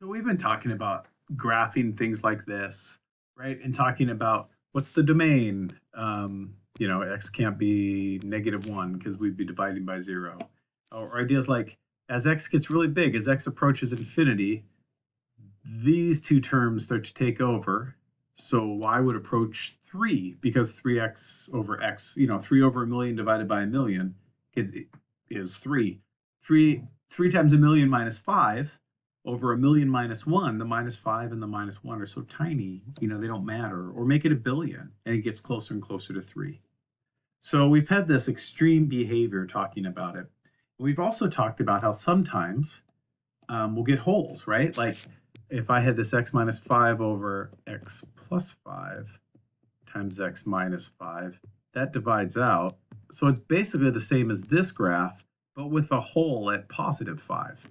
So we've been talking about graphing things like this, right? And talking about what's the domain. Um, you know, x can't be negative one because we'd be dividing by zero. Or ideas like as x gets really big, as x approaches infinity, these two terms start to take over. So y would approach 3 because 3x over x, you know, 3 over a million divided by a million is, is 3. 3. 3 times a million minus 5 over a million minus 1, the minus 5 and the minus 1 are so tiny, you know, they don't matter. Or make it a billion, and it gets closer and closer to 3. So we've had this extreme behavior talking about it. We've also talked about how sometimes um, we'll get holes, right? Like if I had this x minus 5 over x plus 5 times x minus 5, that divides out. So it's basically the same as this graph, but with a hole at positive 5.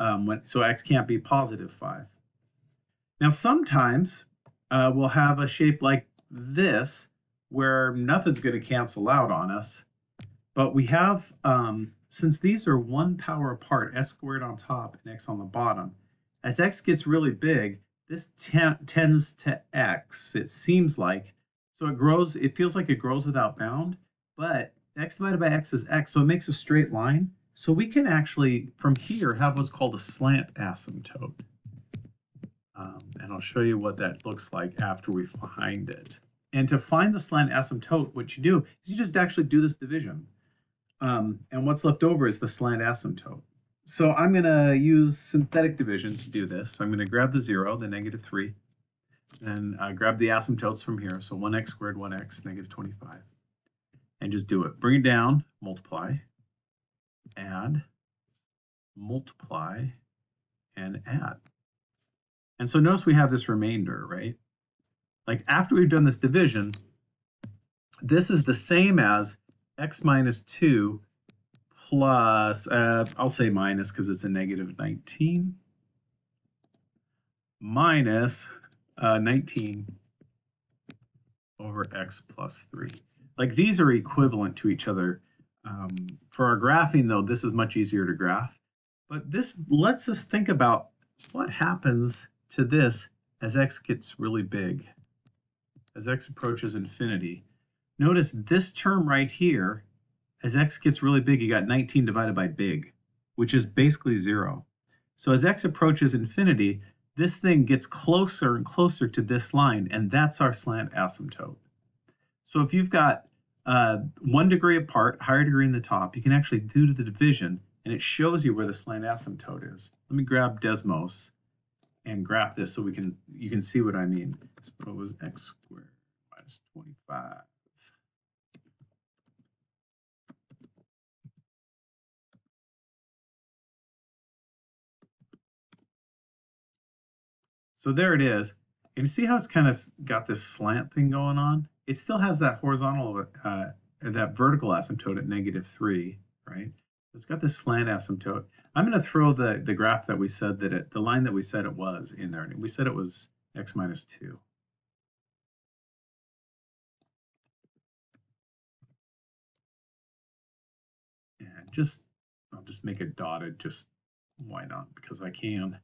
Um, when, so x can't be positive 5. Now sometimes uh, we'll have a shape like this where nothing's going to cancel out on us, but we have, um, since these are one power apart, s squared on top and x on the bottom, as x gets really big, this tends to x, it seems like. So it grows, it feels like it grows without bound, but x divided by x is x, so it makes a straight line. So we can actually, from here, have what's called a slant asymptote. Um, and I'll show you what that looks like after we find it. And to find the slant asymptote, what you do is you just actually do this division. Um, and what's left over is the slant asymptote. So I'm going to use synthetic division to do this. So I'm going to grab the 0, the negative 3, and uh, grab the asymptotes from here. So 1x squared, 1x, negative 25. And just do it. Bring it down, multiply, add, multiply, and add. And so notice we have this remainder, right? Like after we've done this division, this is the same as x minus 2 plus, uh, I'll say minus because it's a negative 19, minus uh, 19 over x plus 3. Like these are equivalent to each other. Um, for our graphing, though, this is much easier to graph. But this lets us think about what happens to this as x gets really big, as x approaches infinity. Notice this term right here as x gets really big, you got 19 divided by big, which is basically zero. So as x approaches infinity, this thing gets closer and closer to this line, and that's our slant asymptote. So if you've got uh, one degree apart, higher degree in the top, you can actually do the division, and it shows you where the slant asymptote is. Let me grab Desmos and graph this so we can you can see what I mean. Suppose x squared minus 25 So there it is. And you see how it's kind of got this slant thing going on? It still has that horizontal, uh, that vertical asymptote at negative 3, right? It's got this slant asymptote. I'm going to throw the, the graph that we said that it, the line that we said it was in there. We said it was x minus 2. And just, I'll just make it dotted, just why not? Because I can.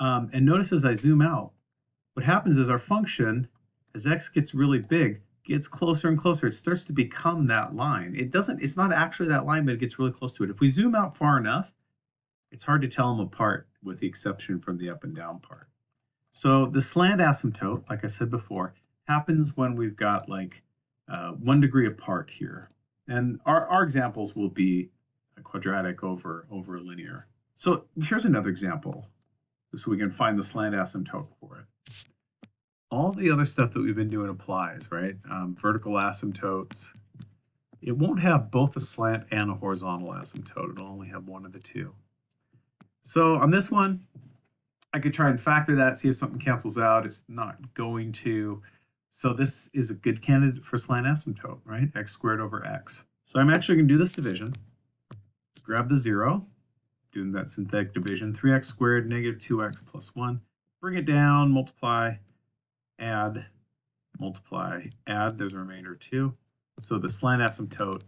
Um, and notice as I zoom out, what happens is our function, as x gets really big, gets closer and closer. It starts to become that line. It doesn't, it's not actually that line, but it gets really close to it. If we zoom out far enough, it's hard to tell them apart with the exception from the up and down part. So the slant asymptote, like I said before, happens when we've got like uh, one degree apart here. And our, our examples will be a quadratic over, over a linear. So here's another example so we can find the slant asymptote for it. All the other stuff that we've been doing applies, right? Um, vertical asymptotes. It won't have both a slant and a horizontal asymptote. It'll only have one of the two. So on this one, I could try and factor that, see if something cancels out. It's not going to. So this is a good candidate for slant asymptote, right? x squared over x. So I'm actually going to do this division. Grab the zero, doing that synthetic division, 3x squared negative 2x plus 1. Bring it down, multiply, add, multiply, add, there's a remainder 2. So the slant asymptote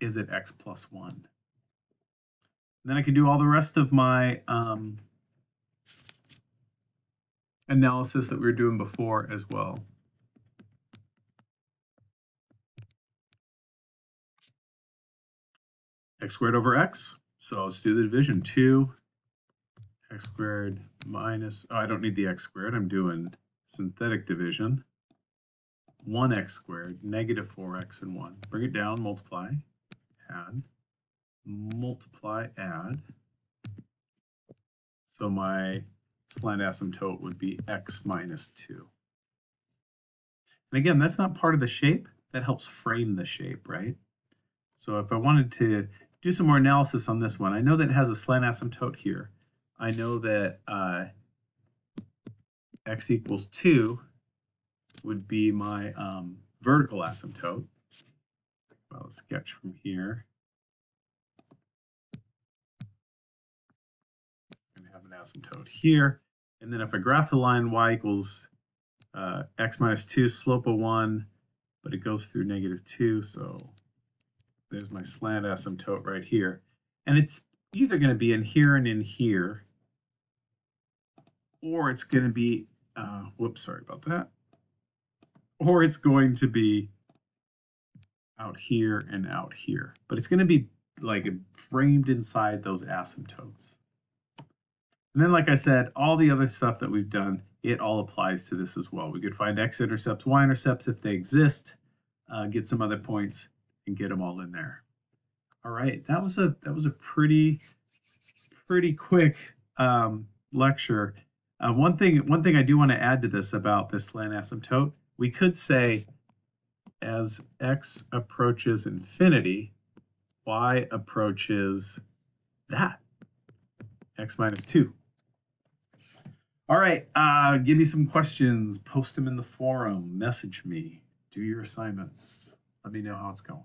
is at x plus 1. And then I can do all the rest of my um, analysis that we were doing before as well. x squared over x. So let's do the division. 2 x squared minus, oh, I don't need the x squared. I'm doing synthetic division. 1x squared, negative 4x and 1. Bring it down, multiply, add, multiply, add. So my slant asymptote would be x minus 2. And again, that's not part of the shape. That helps frame the shape, right? So if I wanted to do some more analysis on this one, I know that it has a slant asymptote here. I know that uh, x equals 2 would be my um, vertical asymptote. Well, sketch from here. And have an asymptote here. And then if I graph the line y equals uh, x minus 2, slope of 1, but it goes through negative 2, so there's my slant asymptote right here. And it's either going to be in here and in here, or it's going to be, uh, whoops, sorry about that, or it's going to be out here and out here. But it's going to be like framed inside those asymptotes. And then, like I said, all the other stuff that we've done, it all applies to this as well. We could find x-intercepts, y-intercepts if they exist, uh, get some other points, and get them all in there. All right, that was a that was a pretty pretty quick um, lecture. Uh, one thing one thing I do want to add to this about this slant asymptote, we could say as x approaches infinity, y approaches that x minus 2. All right, uh, give me some questions. Post them in the forum. Message me. Do your assignments. Let me know how it's going.